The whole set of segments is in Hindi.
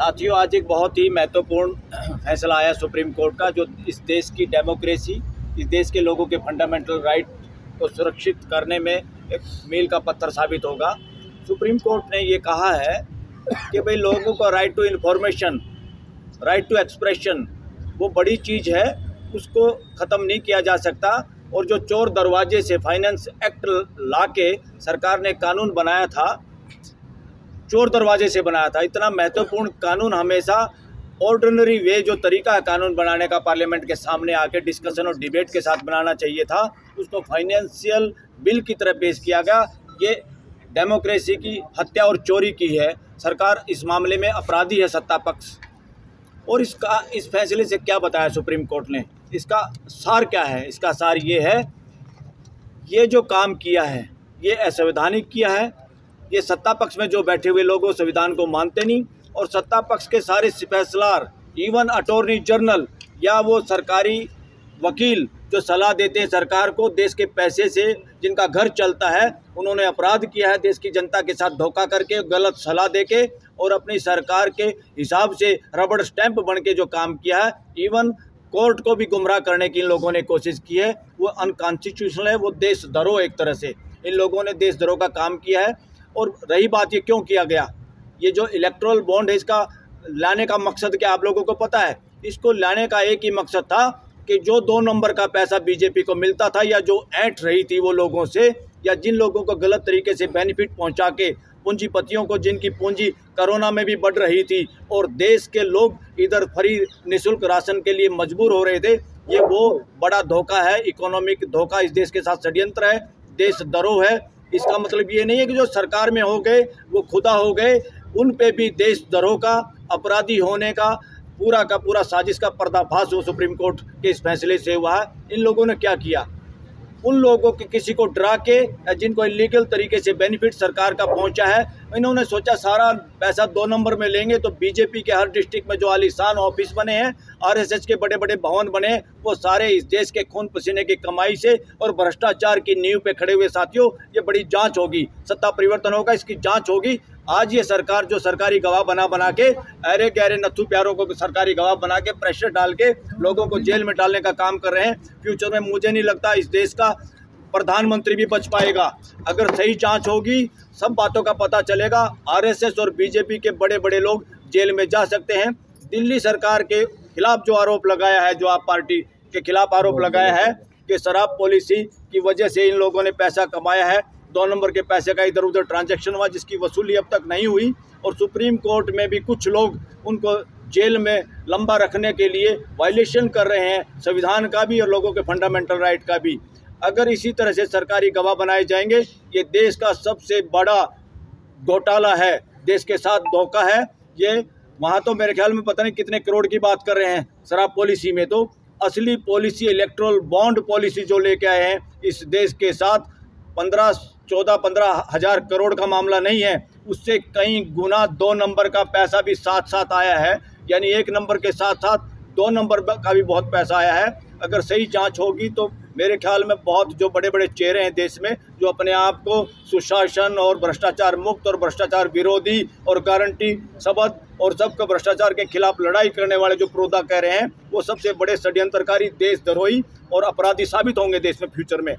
साथियों, आज एक बहुत ही महत्वपूर्ण फैसला आया सुप्रीम कोर्ट का, जो इस देश की डेमोक्रेसी, इस देश के लोगों के फंडामेंटल राइट को सुरक्षित करने में एक मील का पत्थर साबित होगा। सुप्रीम कोर्ट ने ये कहा है कि भाई, लोगों का right to information right to expression वो बड़ी चीज़ है, उसको ख़त्म नहीं किया जा सकता। और जो चोर दरवाजे से फाइनेंस एक्ट ला के सरकार ने कानून बनाया था चोर दरवाजे से बनाया था। इतना महत्वपूर्ण कानून हमेशा ऑर्डिनरी वे जो तरीका है कानून बनाने का पार्लियामेंट के सामने आके डिस्कशन और डिबेट के साथ बनाना चाहिए था, उसको फाइनेंशियल बिल की तरह पेश किया गया। ये डेमोक्रेसी की हत्या और चोरी की है। सरकार इस मामले में अपराधी है सत्ता पक्ष। और इसका, इस फैसले से क्या बताया सुप्रीम कोर्ट ने? इसका सार क्या है? इसका सार ये है, ये जो काम किया है, ये असंवैधानिक किया है ये सत्ता पक्ष में जो बैठे हुए लोग संविधान को मानते नहीं और सत्ता पक्ष के सारे फैसलार इवन अटॉर्नी जनरल या वो सरकारी वकील जो सलाह देते हैं सरकार को, देश के पैसे से जिनका घर चलता है, उन्होंने अपराध किया है, देश की जनता के साथ धोखा करके, गलत सलाह देके और अपनी सरकार के हिसाब से रबड़ स्टैंप बन के जो काम किया है इवन कोर्ट को भी गुमराह करने की इन लोगों ने कोशिश की है। वो अनकॉन्स्टिट्यूशनल है, वो देश धरो एक तरह से। इन लोगों ने देश धरो का काम किया है। और रही बात ये क्यों किया गया? ये जो इलेक्ट्रल बॉन्ड है, इसका लाने का मकसद क्या आप लोगों को पता है? इसको लाने का एक ही मकसद था कि जो दो नंबर का पैसा बीजेपी को मिलता था या जो ऐंठ रही थी वो लोगों से, या जिन लोगों को गलत तरीके से बेनिफिट पहुँचा के, पूंजीपतियों को जिनकी पूंजी कोरोना में भी बढ़ रही थी और देश के लोग इधर फ्री निःशुल्क राशन के लिए मजबूर हो रहे थे, ये वो बड़ा धोखा है इकोनॉमिक धोखा इस देश के साथ षड्यंत्र है, देश दरो है इसका मतलब ये नहीं है कि जो सरकार में हो गए, वो खुदा हो गए, उन पे भी देश दरों का, अपराधी होने का, पूरा का पूरा साजिश का पर्दाफाश हो सुप्रीम कोर्ट के इस फैसले से हुआ है। इन लोगों ने क्या किया? उन लोगों के किसी को डरा के जिनको इलीगल तरीके से बेनिफिट सरकार का पहुँचा है, इन्होंने सोचा सारा पैसा दो नंबर में लेंगे तो बीजेपी के हर डिस्ट्रिक्ट में जो आलिशान ऑफ़िस बने हैं, आरएसएस के बड़े बड़े भवन बने, वो सारे इस देश के खून पसीने की कमाई से और भ्रष्टाचार की नींव पे खड़े हुए साथियों, ये बड़ी जाँच होगी, सत्ता परिवर्तन होगा, इसकी जाँच होगी। आज ये सरकार जो सरकारी गवाह बना बना के, अरे गहरे नथु प्यारों को सरकारी गवाह बना के प्रेशर डाल के लोगों को जेल में डालने का काम कर रहे हैं। फ्यूचर में मुझे नहीं लगता इस देश का प्रधानमंत्री भी बच पाएगा। अगर सही जाँच होगी, सब बातों का पता चलेगा। आरएसएस और बीजेपी के बड़े बड़े लोग जेल में जा सकते हैं। दिल्ली सरकार के खिलाफ जो आरोप लगाया है, जो आप पार्टी के खिलाफ आरोप लगाया है कि शराब पॉलिसी की वजह से इन लोगों ने पैसा कमाया है दो नंबर के पैसे का इधर उधर ट्रांजैक्शन हुआ, जिसकी वसूली अब तक नहीं हुई। और सुप्रीम कोर्ट में भी कुछ लोग उनको जेल में लंबा रखने के लिए वायलेशन कर रहे हैं, संविधान का भी और लोगों के फंडामेंटल राइट का भी। अगर इसी तरह से सरकारी गवाह बनाए जाएँगे, ये देश का सबसे बड़ा घोटाला है, देश के साथ धोखा है। ये वहाँ तो मेरे ख्याल में पता नहीं कितने करोड़ की बात कर रहे हैं शराब पॉलिसी में तो। असली पॉलिसी इलेक्ट्रोल बॉन्ड पॉलिसी जो लेके आए हैं, इस देश के साथ पंद्रह चौदह पंद्रह हज़ार करोड़ का मामला नहीं है, उससे कई गुना दो नंबर का पैसा भी साथ साथ आया है। यानी एक नंबर के साथ साथ दो नंबर का भी बहुत पैसा आया है। अगर सही जाँच होगी तो मेरे ख्याल में बहुत जो बड़े बड़े चेहरे हैं देश में, जो अपने आप को सुशासन और भ्रष्टाचार मुक्त और भ्रष्टाचार विरोधी और गारंटी शब्द और सबका भ्रष्टाचार के खिलाफ लड़ाई करने वाले जो प्रोदा कह रहे हैं, वो सबसे बड़े षड्यंत्रकारी देश देशद्रोही और अपराधी साबित होंगे देश में फ्यूचर में।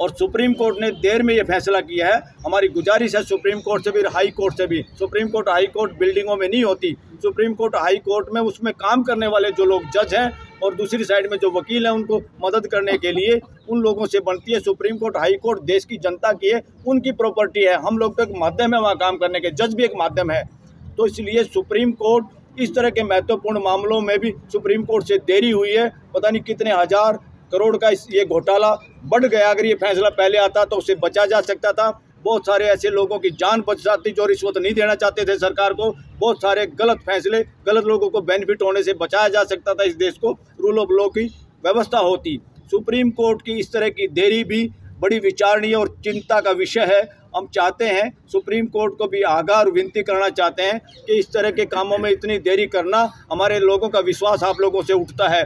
और सुप्रीम कोर्ट ने देर में ये फैसला किया है। हमारी गुजारिश है सुप्रीम कोर्ट से भी हाई कोर्ट से भी। सुप्रीम कोर्ट हाई कोर्ट बिल्डिंगों में नहीं होती। सुप्रीम कोर्ट हाई कोर्ट में उसमें काम करने वाले जो लोग जज हैं और दूसरी साइड में जो वकील हैं, उनको मदद करने के लिए उन लोगों से बनती है। सुप्रीम कोर्ट हाई कोर्ट देश की जनता की है, उनकी प्रॉपर्टी है। हम लोग तो एक माध्यम है वहाँ काम करने के। जज भी एक माध्यम है। तो इसलिए सुप्रीम कोर्ट इस तरह के महत्वपूर्ण मामलों में भी सुप्रीम कोर्ट से देरी हुई है। पता नहीं कितने हज़ार करोड़ का ये घोटाला बढ़ गया। अगर ये फैसला पहले आता तो उसे बचा जा सकता था। बहुत सारे ऐसे लोगों की जान बच जाती जो रिश्वत नहीं देना चाहते थे सरकार को। बहुत सारे गलत फैसले, गलत लोगों को बेनिफिट होने से बचाया जा सकता था इस देश को। रूल ऑफ़ लॉ की व्यवस्था होती। सुप्रीम कोर्ट की इस तरह की देरी भी बड़ी विचारणीय और चिंता का विषय है। हम चाहते हैं सुप्रीम कोर्ट को भी आगाह और विनती करना चाहते हैं कि इस तरह के कामों में इतनी देरी करना हमारे लोगों का विश्वास आप लोगों से उठता है।